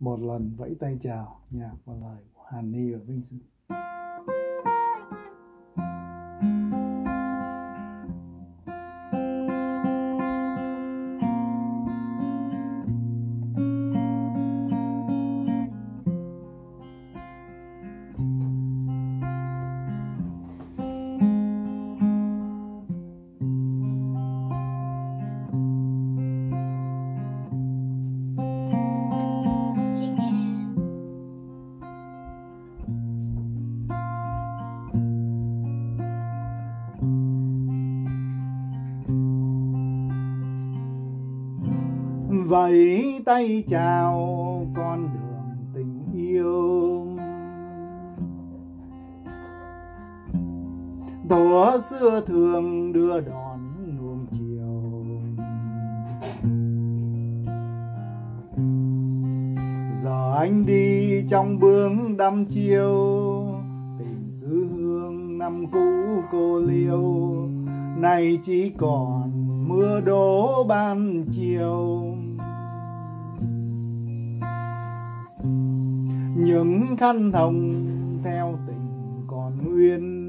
một lần vẫy tay chào nhạc và lời của Hàn Ni và Vinh Sư. Vẫy tay chào con đường tình yêu. Tổ xưa thường đưa đón nuông chiều. Giờ anh đi trong bướng đăm chiêu, tình dư hương năm cũ cô liêu. Nay chỉ còn mưa đổ ban chiều. Những khăn hồng theo tình còn nguyên.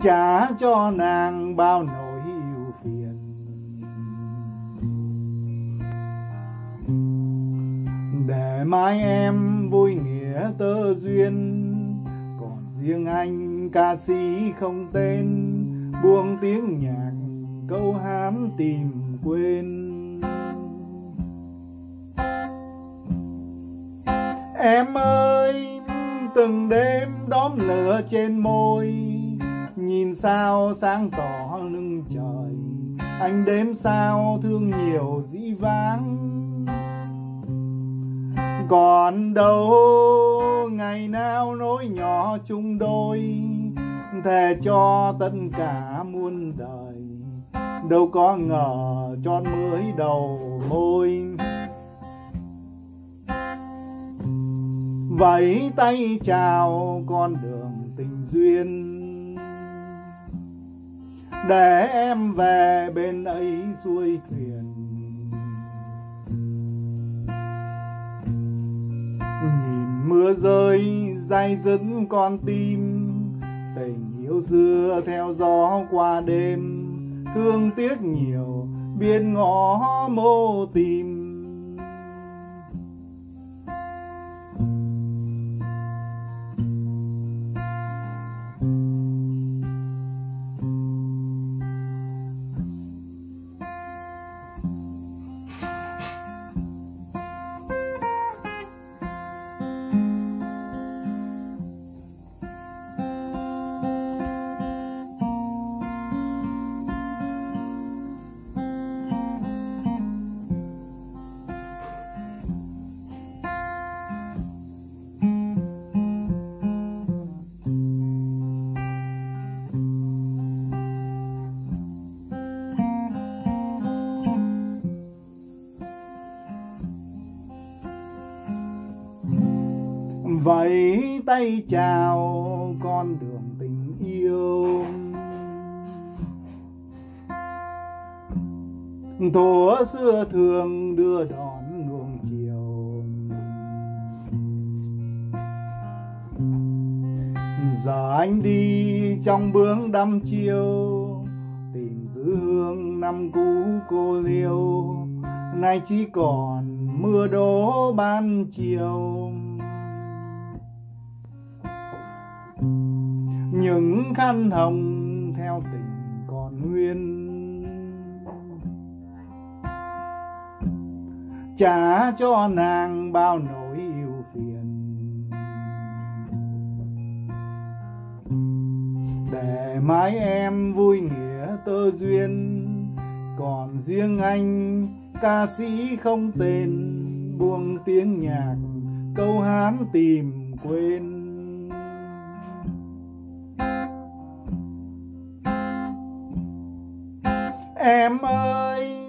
Trả cho nàng bao nỗi ưu phiền. Để mai em vui nghĩa tơ duyên, còn riêng anh ca sĩ không tên, buông tiếng nhạc, câu hát tìm quên. Em ơi, từng đêm đóm lửa trên môi. Nhìn sao sáng tỏ lưng trời. Anh đếm sao thương nhiều dĩ vãng. Còn đâu ngày nào nỗi nhỏ chung đôi. Thề cho tất cả muôn đời. Đâu có ngờ chót mới đầu môi. Vẫy tay chào con đường tình duyên. Để em về bên ấy xuôi thuyền. Nhìn mưa rơi day dứt con tim. Tình yêu xưa theo gió qua đêm. Thương tiếc nhiều, biết ngõ mô tìm. Vẫy tay chào con đường tình yêu. Thủa xưa thường đưa đón luồng chiều. Giờ anh đi trong bướng đăm chiêu tìm giữ hương năm cũ cô liêu. Nay chỉ còn mưa đổ ban chiều. Những khăn hồng theo tình còn nguyên. Trả cho nàng bao nỗi yêu phiền. Để mãi em vui nghĩa tơ duyên, còn riêng anh ca sĩ không tên, buông tiếng nhạc, câu hán tìm quên. Em ơi,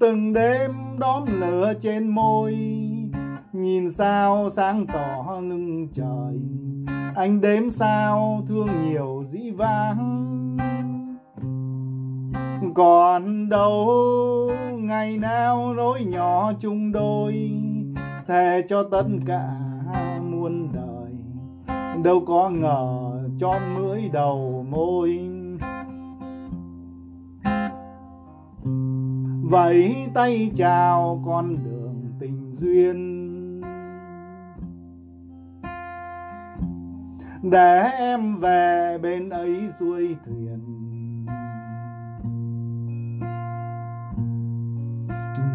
từng đêm đón lửa trên môi. Nhìn sao sáng tỏ lưng trời. Anh đếm sao thương nhiều dĩ vãng. Còn đâu ngày nào nỗi nhỏ chung đôi. Thề cho tất cả muôn đời. Đâu có ngờ chon mũi đầu môi. Vẫy tay chào con đường tình duyên. Để em về bên ấy xuôi thuyền.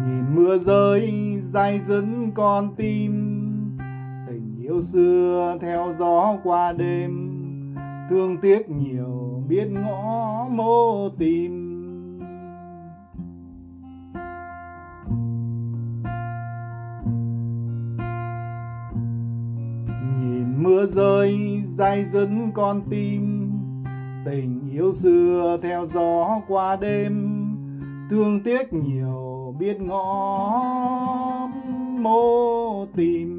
Nhìn mưa rơi, dai dứt con tim. Tình yêu xưa theo gió qua đêm. Thương tiếc nhiều, biết ngõ mô tìm. Mưa rơi, dai dứt con tim. Tình yêu xưa theo gió qua đêm, thương tiếc nhiều biết ngõ mô tìm.